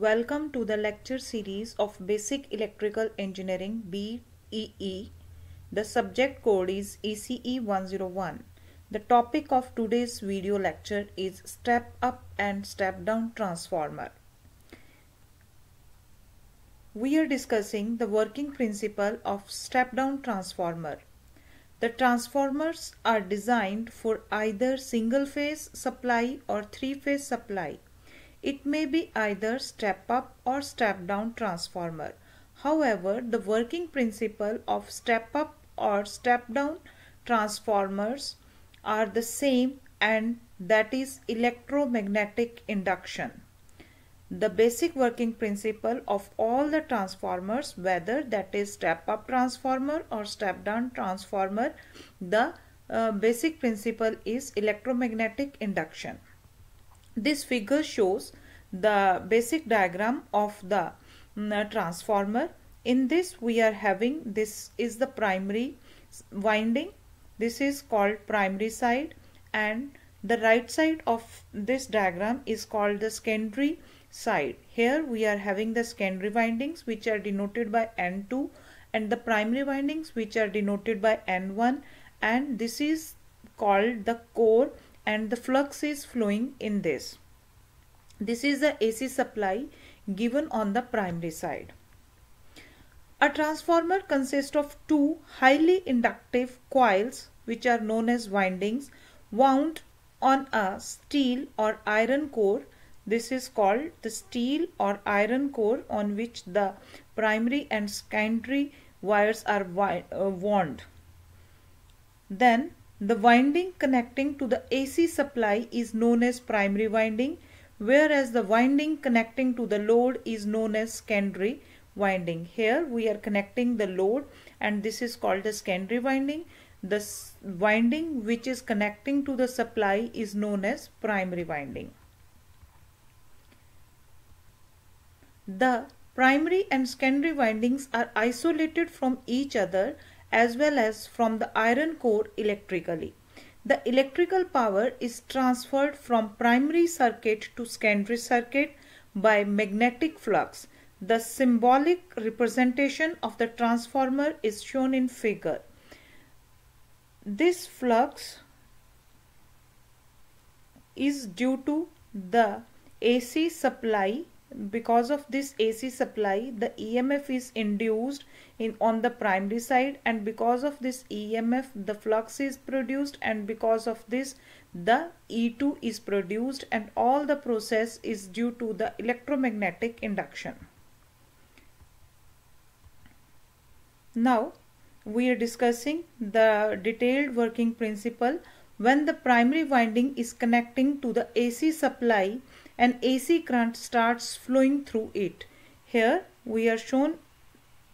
Welcome to the lecture series of Basic Electrical Engineering BEE. The subject code is ECE 101. The topic of today's video lecture is step up and step down transformer. We are discussing the working principle of step down transformer. The transformers are designed for either single phase supply or three phase supply. It may be either step up or step down transformer. However, the working principle of step up or step down transformers are the same and that is electromagnetic induction the basic working principle of all the transformers whether that is step up transformer or step down transformer the uh, basic principle is electromagnetic induction this figure shows the basic diagram of the uh, transformer. In this we are having this is the primary winding. This is called primary side. And the right side of this diagram is called the secondary side. Here we are having the secondary windings which are denoted by N2 and the primary windings which are denoted by N1 and this is called the core and the flux is flowing in this. This is the AC supply given on the primary side. A transformer consists of two highly inductive coils which are known as windings wound on a steel or iron core this is called the steel or iron core on which the primary and secondary wires are uh, wound. Then the winding connecting to the AC supply is known as primary winding whereas the winding connecting to the load is known as secondary winding. Here we are connecting the load and this is called the secondary winding. The winding which is connecting to the supply is known as primary winding. The primary and secondary windings are isolated from each other as well as from the iron core electrically. The electrical power is transferred from primary circuit to secondary circuit by magnetic flux. The symbolic representation of the transformer is shown in figure. This flux is due to the AC supply because of this AC supply the EMF is induced in on the primary side and because of this EMF the flux is produced and because of this the E2 is produced and all the process is due to the electromagnetic induction. Now we are discussing the detailed working principle when the primary winding is connecting to the AC supply and AC current starts flowing through it. Here we are shown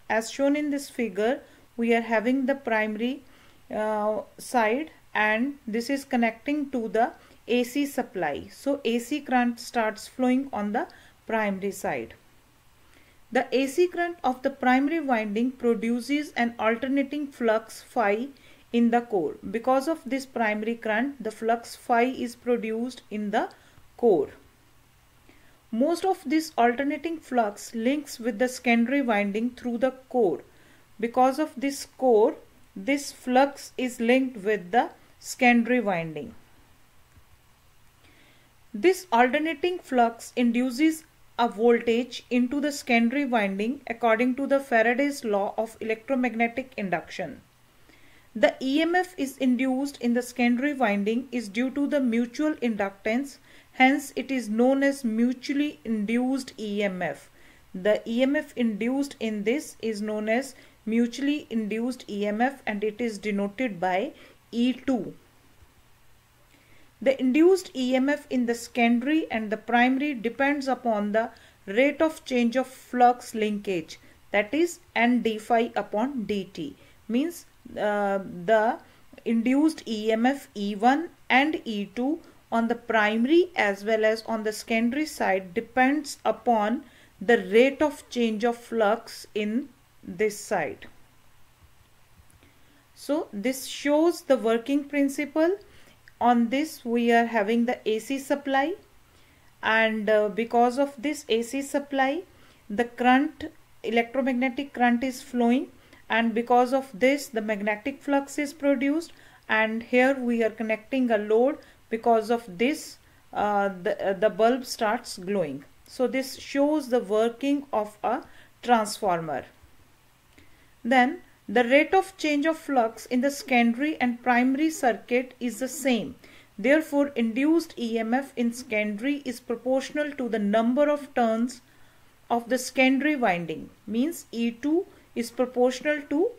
as shown in this figure we are having the primary uh, side and this is connecting to the AC supply. So AC current starts flowing on the primary side. The AC current of the primary winding produces an alternating flux phi in the core. Because of this primary current, the flux phi is produced in the core. Most of this alternating flux links with the secondary winding through the core. Because of this core, this flux is linked with the secondary winding. This alternating flux induces a voltage into the secondary winding according to the Faraday's law of electromagnetic induction. The EMF is induced in the secondary winding is due to the mutual inductance Hence, it is known as mutually induced EMF. The EMF induced in this is known as mutually induced EMF and it is denoted by E2. The induced EMF in the secondary and the primary depends upon the rate of change of flux linkage that is n d phi upon dt means uh, the induced EMF E1 and E2 on the primary as well as on the secondary side depends upon the rate of change of flux in this side. So this shows the working principle. On this we are having the AC supply and uh, because of this AC supply the current electromagnetic current is flowing and because of this the magnetic flux is produced and here we are connecting a load because of this uh, the, uh, the bulb starts glowing. So this shows the working of a transformer. Then the rate of change of flux in the secondary and primary circuit is the same. Therefore, induced EMF in secondary is proportional to the number of turns of the secondary winding. Means E2 is proportional to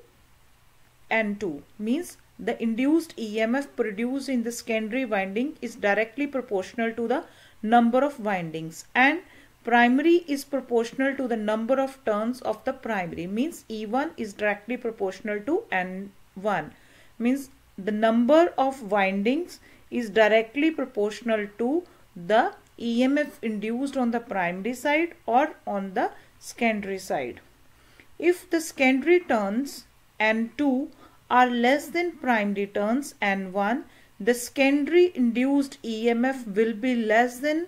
N2 means the induced EMF produced in the secondary winding is directly proportional to the number of windings and primary is proportional to the number of turns of the primary means E1 is directly proportional to N1 means the number of windings is directly proportional to the EMF induced on the primary side or on the secondary side. If the secondary turns N2 are less than primary turns N1, the secondary induced EMF will be less than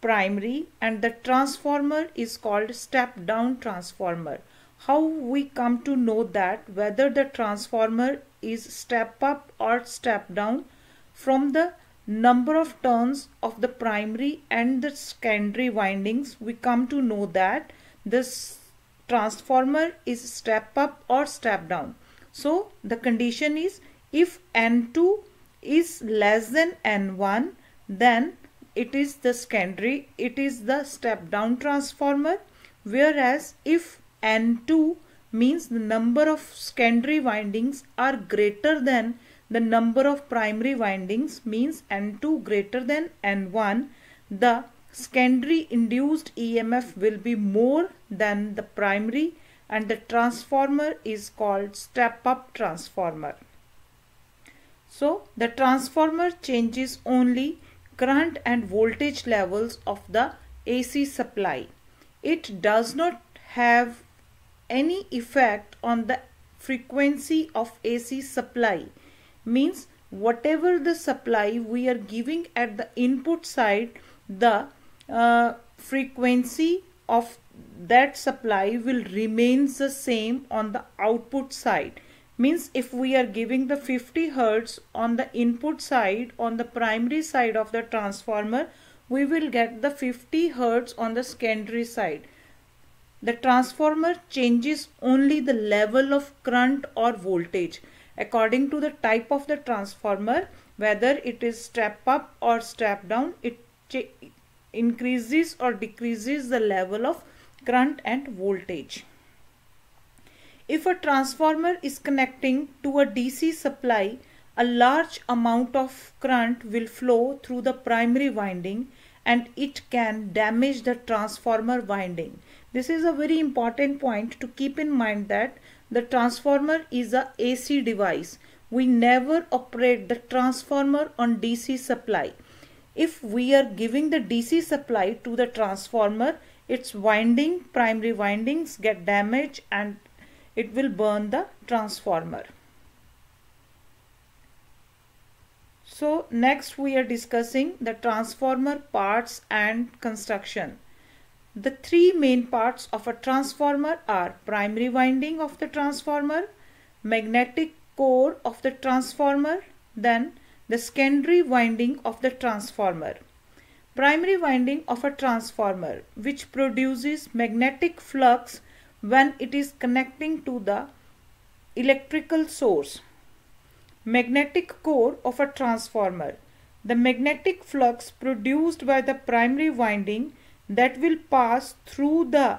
primary and the transformer is called step down transformer. How we come to know that whether the transformer is step up or step down from the number of turns of the primary and the secondary windings we come to know that this transformer is step up or step down. So the condition is if N2 is less than N1 then it is the secondary it is the step down transformer. Whereas if N2 means the number of secondary windings are greater than the number of primary windings means N2 greater than N1, the secondary induced EMF will be more than the primary and the transformer is called step up transformer. So the transformer changes only current and voltage levels of the AC supply. It does not have any effect on the frequency of AC supply means whatever the supply we are giving at the input side the uh, frequency of that supply will remains the same on the output side. Means if we are giving the 50 hertz on the input side on the primary side of the transformer we will get the 50 hertz on the secondary side. The transformer changes only the level of current or voltage. According to the type of the transformer whether it is step up or step down it increases or decreases the level of current and voltage. If a transformer is connecting to a DC supply, a large amount of current will flow through the primary winding and it can damage the transformer winding. This is a very important point to keep in mind that the transformer is a AC device. We never operate the transformer on DC supply. If we are giving the DC supply to the transformer, its winding, primary windings get damaged and it will burn the transformer. So next we are discussing the transformer parts and construction. The three main parts of a transformer are primary winding of the transformer, magnetic core of the transformer, then the secondary winding of the transformer. Primary winding of a transformer which produces magnetic flux when it is connecting to the electrical source. Magnetic core of a transformer. The magnetic flux produced by the primary winding that will pass through the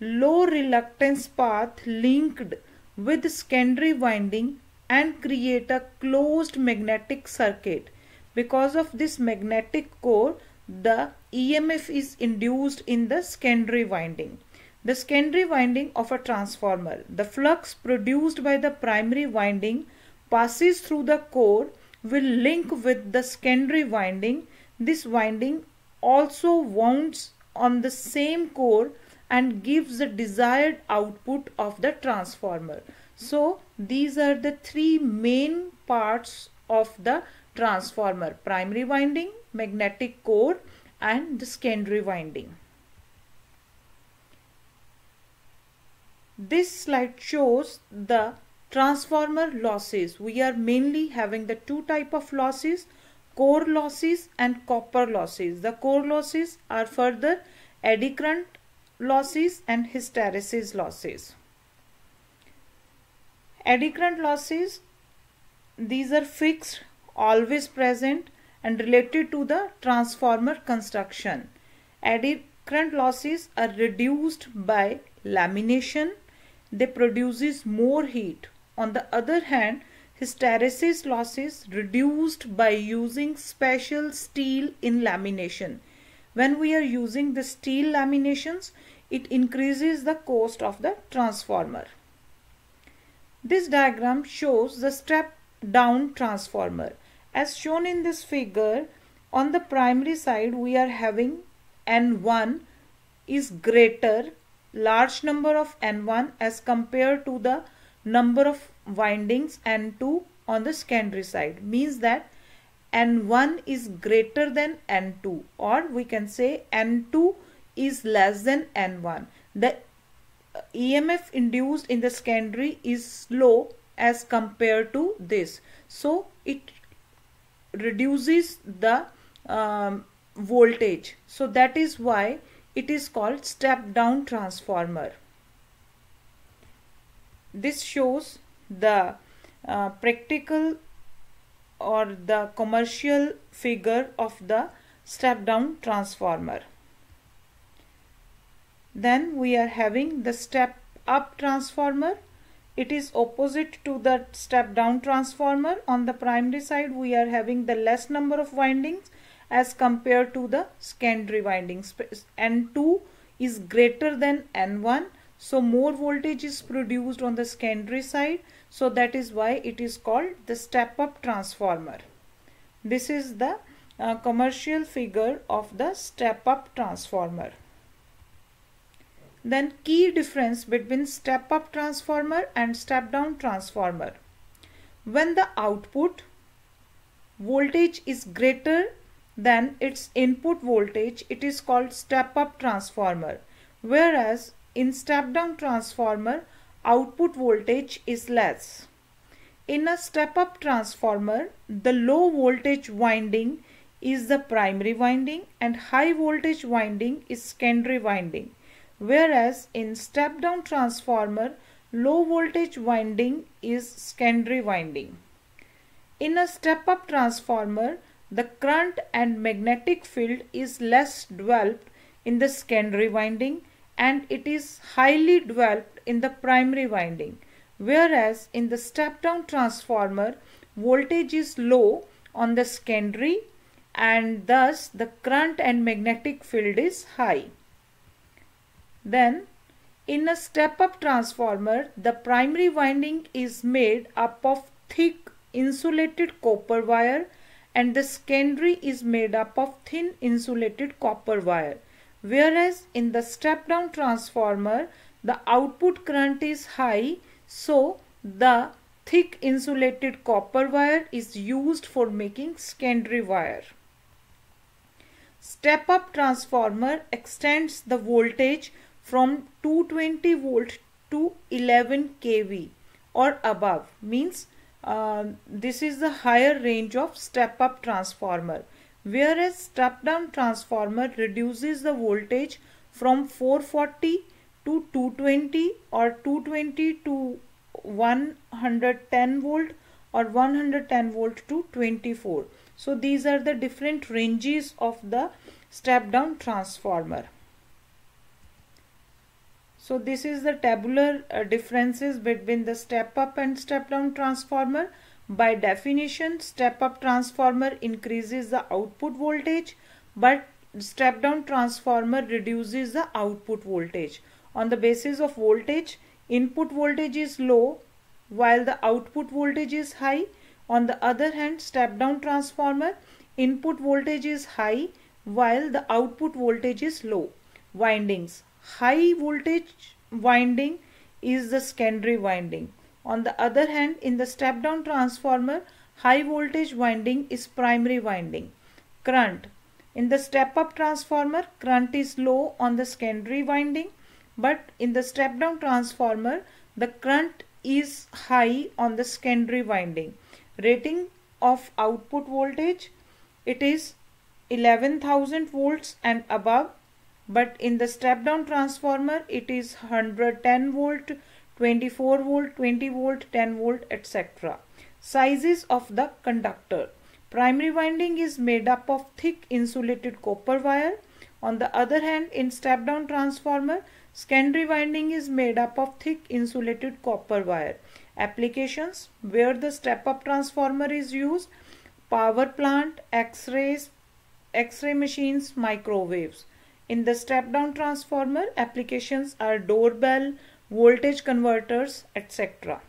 low reluctance path linked with secondary winding and create a closed magnetic circuit. Because of this magnetic core, the EMF is induced in the secondary winding. The secondary winding of a transformer. The flux produced by the primary winding passes through the core will link with the secondary winding. This winding also wounds on the same core and gives the desired output of the transformer. So these are the three main parts of the transformer primary winding magnetic core and the secondary winding. This slide shows the transformer losses. We are mainly having the two type of losses, core losses and copper losses. The core losses are further eddy current losses and hysteresis losses. Eddy current losses, these are fixed, always present and related to the transformer construction. Eddy current losses are reduced by lamination. They produces more heat. On the other hand, hysteresis losses reduced by using special steel in lamination. When we are using the steel laminations, it increases the cost of the transformer. This diagram shows the step down transformer. As shown in this figure, on the primary side we are having N1 is greater large number of N1 as compared to the number of windings N2 on the secondary side means that N1 is greater than N2 or we can say N2 is less than N1. The uh, EMF induced in the secondary is low as compared to this. So it reduces the um, voltage. So that is why it is called step down transformer. This shows the uh, practical or the commercial figure of the step down transformer. Then we are having the step up transformer it is opposite to the step down transformer. On the primary side we are having the less number of windings as compared to the secondary windings. N2 is greater than n1 so more voltage is produced on the secondary side. So that is why it is called the step up transformer. This is the uh, commercial figure of the step up transformer then key difference between step up transformer and step down transformer. When the output voltage is greater than its input voltage, it is called step up transformer. Whereas in step down transformer, output voltage is less. In a step up transformer, the low voltage winding is the primary winding and high voltage winding is secondary winding whereas in step down transformer low voltage winding is secondary winding. In a step up transformer the current and magnetic field is less developed in the secondary winding and it is highly developed in the primary winding whereas in the step down transformer voltage is low on the secondary and thus the current and magnetic field is high. Then in a step-up transformer, the primary winding is made up of thick insulated copper wire and the secondary is made up of thin insulated copper wire. Whereas in the step-down transformer, the output current is high, so the thick insulated copper wire is used for making secondary wire. Step-up transformer extends the voltage from 220 volt to 11 kV or above. Means uh, this is the higher range of step up transformer. Whereas step down transformer reduces the voltage from 440 to 220 or 220 to 110 volt or 110 volt to 24 so these are the different ranges of the step down transformer so this is the tabular uh, differences between the step up and step down transformer. By definition, step up transformer increases the output voltage but step down transformer reduces the output voltage. On the basis of voltage, input voltage is low while the output voltage is high. On the other hand, step down transformer, input voltage is high while the output voltage is low. Windings high voltage winding is the secondary winding. On the other hand, in the step down transformer, high voltage winding is primary winding. Current. In the step-up transformer, current is low on the secondary winding, but in the step-down transformer, the current is high on the secondary winding. Rating of output voltage, it is 11,000 volts and above, but in the step-down transformer, it is 110 volt, 24 volt, 20 volt, 10 volt, etc. Sizes of the conductor. Primary winding is made up of thick insulated copper wire. On the other hand, in step-down transformer, secondary winding is made up of thick insulated copper wire. Applications where the step-up transformer is used, power plant, X-rays, X-ray machines, microwaves. In the step-down transformer, applications are doorbell, voltage converters, etc.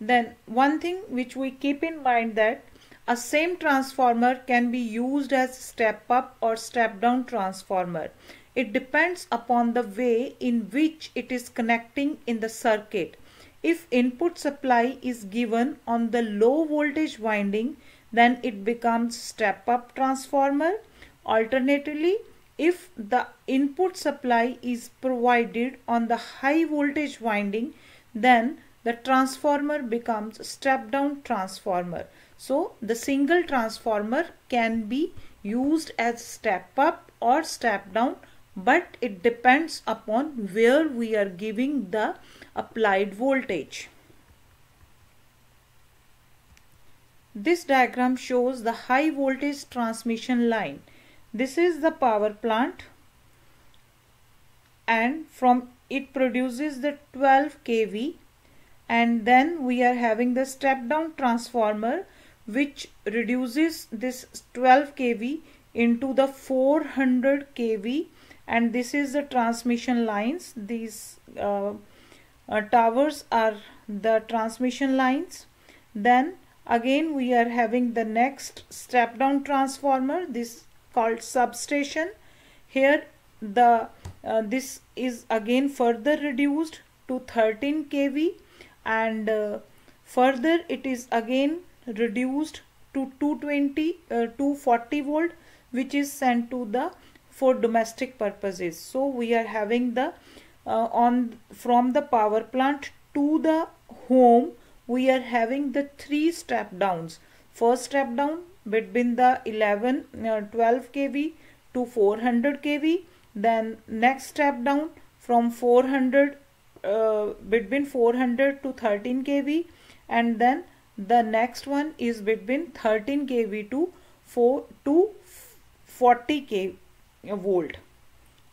Then one thing which we keep in mind that a same transformer can be used as step up or step down transformer. It depends upon the way in which it is connecting in the circuit. If input supply is given on the low voltage winding, then it becomes step up transformer. Alternatively, if the input supply is provided on the high voltage winding, then the transformer becomes step down transformer. So the single transformer can be used as step up or step down but it depends upon where we are giving the applied voltage. This diagram shows the high voltage transmission line. This is the power plant and from it produces the 12 kV and then we are having the step down transformer which reduces this 12 kV into the 400 kV and this is the transmission lines. These uh, uh, towers are the transmission lines. Then again we are having the next step down transformer. This called substation. Here the uh, this is again further reduced to 13 kV and uh, further it is again reduced to 220 uh, 240 volt which is sent to the for domestic purposes. So we are having the uh, on from the power plant to the home we are having the three step downs. First step down between the 11 uh, 12 kV to 400 kV. Then next step down from 400 uh, between 400 to 13 kV. And then the next one is between 13 kV to 4 to 40 kV volt.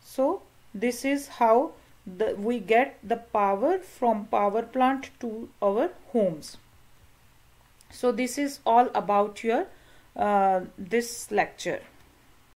So this is how the, we get the power from power plant to our homes. So this is all about your uh, this lecture